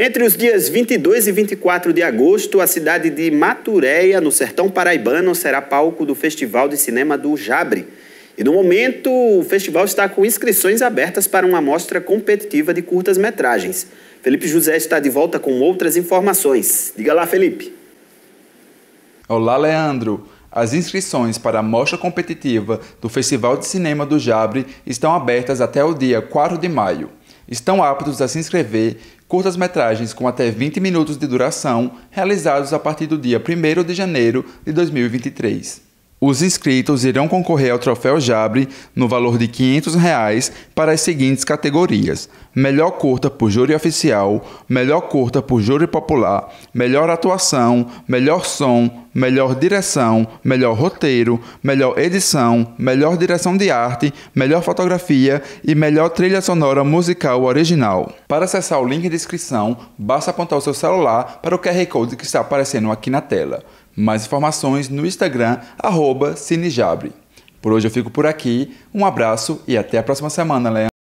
Entre os dias 22 e 24 de agosto, a cidade de Maturéia, no sertão paraibano, será palco do Festival de Cinema do Jabre. E no momento, o festival está com inscrições abertas para uma mostra competitiva de curtas-metragens. Felipe José está de volta com outras informações. Diga lá, Felipe. Olá, Leandro. As inscrições para a mostra competitiva do Festival de Cinema do Jabre estão abertas até o dia 4 de maio. Estão aptos a se inscrever curtas-metragens com até 20 minutos de duração, realizados a partir do dia 1 de janeiro de 2023. Os inscritos irão concorrer ao Troféu Jabre no valor de 500 reais para as seguintes categorias: Melhor curta por júri oficial, melhor curta por júri popular, melhor atuação, melhor som, melhor direção, melhor roteiro, melhor edição, melhor direção de arte, melhor fotografia e melhor trilha sonora musical original. Para acessar o link de inscrição, basta apontar o seu celular para o QR Code que está aparecendo aqui na tela. Mais informações no Instagram, arroba Cinejabre. Por hoje eu fico por aqui, um abraço e até a próxima semana, Leandro.